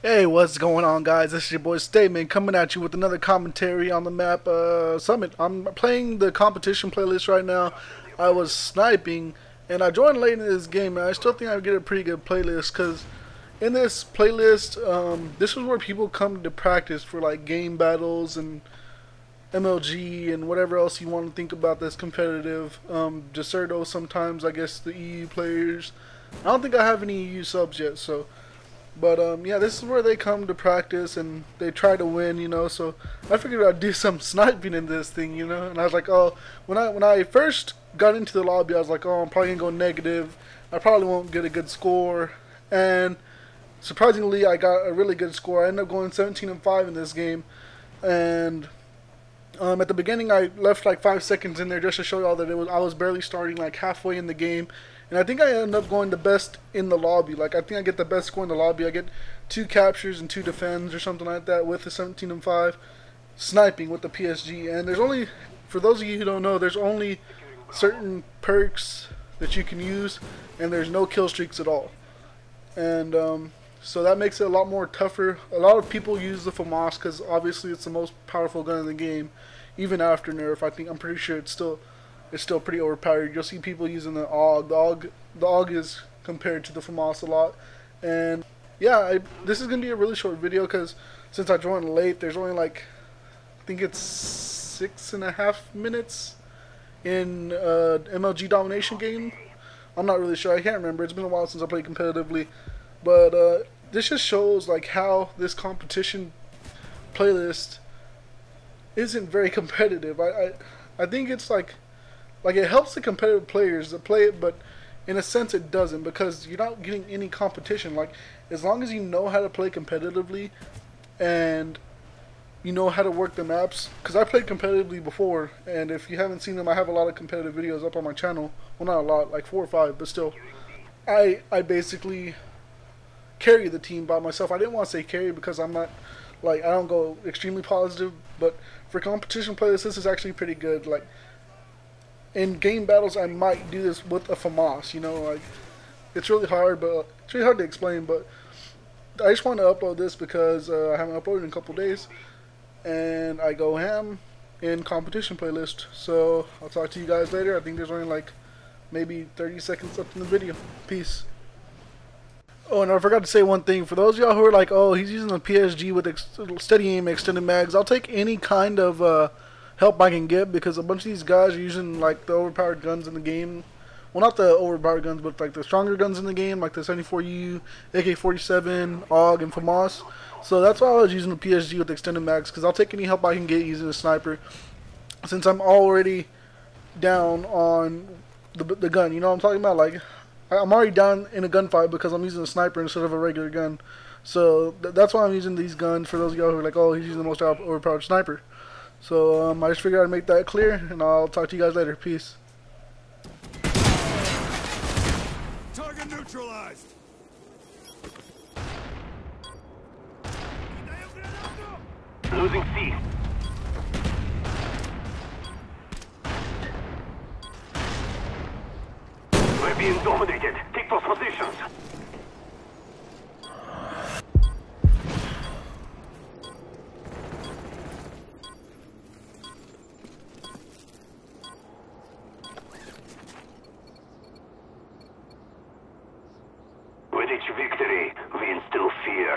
Hey, what's going on, guys? This is your boy Statement coming at you with another commentary on the map uh, Summit. I'm playing the competition playlist right now. I was sniping, and I joined late in this game, and I still think I get a pretty good playlist because in this playlist, um, this is where people come to practice for like game battles and MLG and whatever else you want to think about that's competitive. Um, Deserto sometimes, I guess the EU players. I don't think I have any EU subs yet, so but um, yeah, this is where they come to practice and they try to win, you know. So I figured I'd do some sniping in this thing, you know. And I was like, oh, when I when I first got into the lobby, I was like, oh, I'm probably gonna go negative. I probably won't get a good score. And surprisingly, I got a really good score. I ended up going 17 and 5 in this game. And um, at the beginning, I left like five seconds in there just to show y'all that it was I was barely starting like halfway in the game and I think I end up going the best in the lobby. Like I think I get the best score in the lobby. I get two captures and two defends or something like that with the 17 and 5 sniping with the PSG. And there's only for those of you who don't know, there's only certain perks that you can use and there's no kill streaks at all. And um, so that makes it a lot more tougher. A lot of people use the FAMAS because obviously it's the most powerful gun in the game. Even after nerf, I think I'm pretty sure it's still it's still pretty overpowered. You'll see people using the AUG. The AUG, the AUG is compared to the FAMAS a lot. And yeah, I, this is going to be a really short video because since I joined late, there's only like, I think it's six and a half minutes in uh, MLG domination game. I'm not really sure. I can't remember. It's been a while since I played competitively. But uh, this just shows like how this competition playlist isn't very competitive. I, I, I think it's like like it helps the competitive players to play it, but in a sense it doesn't because you're not getting any competition. Like as long as you know how to play competitively and you know how to work the maps because I played competitively before and if you haven't seen them I have a lot of competitive videos up on my channel well not a lot like four or five but still I I basically carry the team by myself I didn't want to say carry because I'm not like I don't go extremely positive but for competition players this is actually pretty good like in game battles, I might do this with a FAMAS. You know, like it's really hard, but it's really hard to explain. But I just want to upload this because uh, I haven't uploaded in a couple days, and I go ham in competition playlist. So I'll talk to you guys later. I think there's only like maybe 30 seconds left in the video. Peace. Oh, and I forgot to say one thing. For those of y'all who are like, oh, he's using the PSG with steady aim extended mags, I'll take any kind of uh, help I can get because a bunch of these guys are using like the overpowered guns in the game. Well, not the overpowered guns, but like the stronger guns in the game, like the 74U, AK-47, AUG, and FAMAS. So that's why I was using the PSG with extended mags because I'll take any help I can get using a sniper. Since I'm already down on the, the gun, you know what I'm talking about? Like, I'm already down in a gunfight because I'm using a sniper instead of a regular gun. So th that's why I'm using these guns for those of y'all who are like, oh, he's using the most overpowered sniper. So um, I just figured I'd make that clear, and I'll talk to you guys later. Peace. Target neutralized. Losing C. being dominated. Take those positions. With each victory, we instill fear.